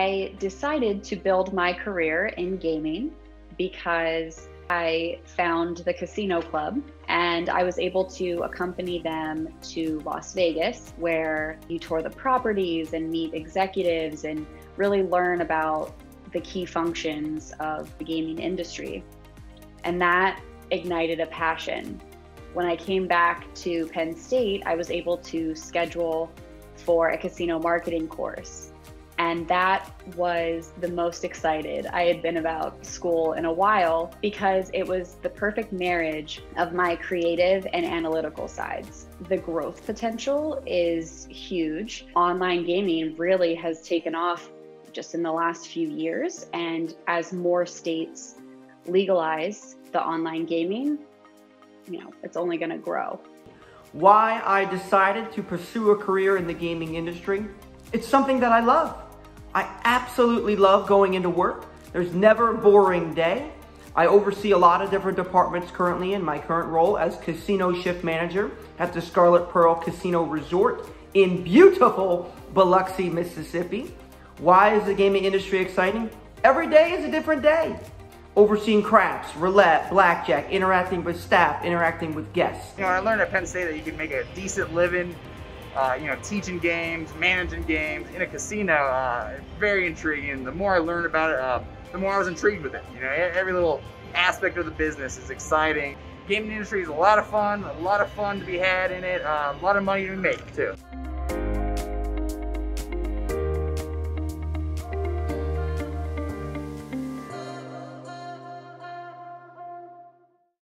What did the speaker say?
I decided to build my career in gaming because I found the casino club and I was able to accompany them to Las Vegas, where you tour the properties and meet executives and really learn about the key functions of the gaming industry. And that ignited a passion. When I came back to Penn State, I was able to schedule for a casino marketing course. And that was the most excited I had been about school in a while because it was the perfect marriage of my creative and analytical sides. The growth potential is huge. Online gaming really has taken off just in the last few years. And as more states legalize the online gaming, you know, it's only going to grow. Why I decided to pursue a career in the gaming industry? It's something that I love. I absolutely love going into work. There's never a boring day. I oversee a lot of different departments currently in my current role as casino shift manager at the Scarlet Pearl Casino Resort in beautiful Biloxi, Mississippi. Why is the gaming industry exciting? Every day is a different day. Overseeing craps, roulette, blackjack, interacting with staff, interacting with guests. You know, I learned at Penn State that you can make a decent living uh, you know, teaching games, managing games in a casino, uh, very intriguing. The more I learned about it, uh, the more I was intrigued with it. You know, every little aspect of the business is exciting. Gaming industry is a lot of fun, a lot of fun to be had in it, uh, a lot of money to make too.